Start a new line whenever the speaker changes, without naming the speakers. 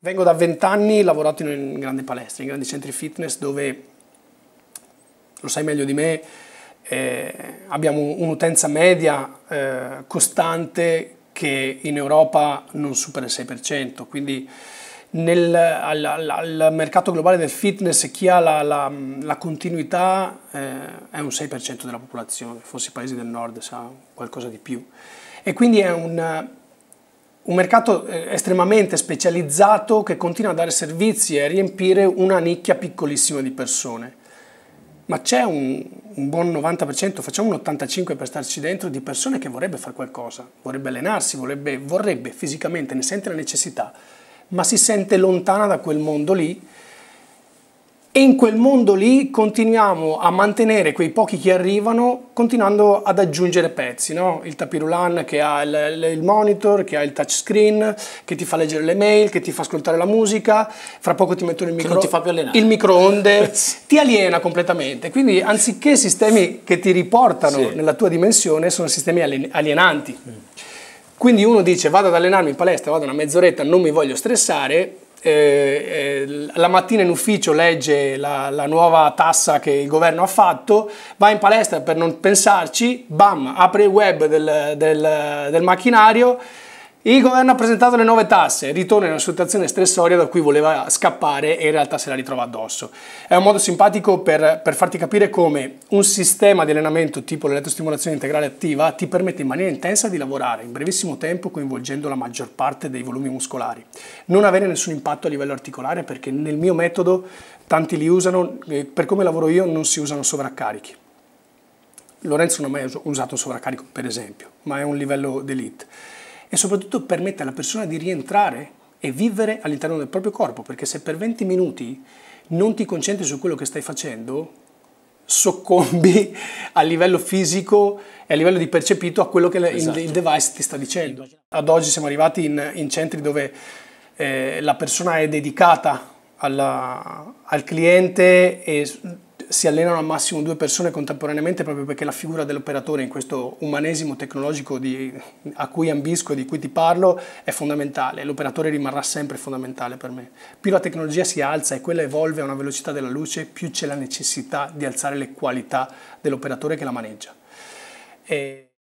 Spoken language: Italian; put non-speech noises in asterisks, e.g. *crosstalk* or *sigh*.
Vengo da vent'anni, lavorato in grandi palestre, in grandi centri fitness dove, lo sai meglio di me, eh, abbiamo un'utenza media eh, costante che in Europa non supera il 6%, quindi nel, al, al, mercato globale del fitness chi ha la, la, la continuità eh, è un 6% della popolazione, forse i paesi del nord sa qualcosa di più. E quindi è un, un mercato eh, estremamente specializzato che continua a dare servizi e a riempire una nicchia piccolissima di persone. Ma c'è un, un buon 90%, facciamo un 85% per starci dentro, di persone che vorrebbe fare qualcosa, vorrebbe allenarsi, vorrebbe, vorrebbe fisicamente, ne sente la necessità, ma si sente lontana da quel mondo lì e in quel mondo lì continuiamo a mantenere quei pochi che arrivano continuando ad aggiungere pezzi, no? il tapirulan che ha il, il, monitor, che ha il touchscreen, che ti fa leggere le mail, che ti fa ascoltare la musica, fra poco ti mettono il, micro, il microonde, *laughs* ti aliena completamente. Quindi anziché sistemi che ti riportano sì. nella tua dimensione, sono sistemi alienanti. Quindi uno dice vado ad allenarmi in palestra, vado una mezz'oretta, non mi voglio stressare, eh, eh, la mattina in ufficio legge la, la, nuova tassa che il governo ha fatto, va in palestra per non pensarci, bam, apre il web del, del, del macchinario il governo ha presentato le nuove tasse, ritorna in una situazione stressoria da cui voleva scappare e in realtà se la ritrova addosso. È un modo simpatico per, per farti capire come un sistema di allenamento tipo l'elettrostimolazione integrale attiva ti permette in maniera intensa di lavorare in brevissimo tempo coinvolgendo la maggior parte dei volumi muscolari. Non avere nessun impatto a livello articolare perché nel mio metodo tanti li usano, per come lavoro io non si usano sovraccarichi. Lorenzo non ha mai usato sovraccarico per esempio, ma è un livello d'elite e soprattutto permette alla persona di rientrare e vivere all'interno del proprio corpo, perché se per 20 minuti non ti concentri su quello che stai facendo, soccombi a livello fisico e a livello di percepito a quello che esatto. il, device ti sta dicendo. Ad oggi siamo arrivati in, in centri dove eh, la persona è dedicata alla, al cliente e si allenano al massimo due persone contemporaneamente proprio perché la figura dell'operatore in questo umanesimo tecnologico di, a cui ambisco e di cui ti parlo è fondamentale, l'operatore rimarrà sempre fondamentale per me. Più la tecnologia si alza e quella evolve a una velocità della luce, più c'è la necessità di alzare le qualità dell'operatore che la maneggia. E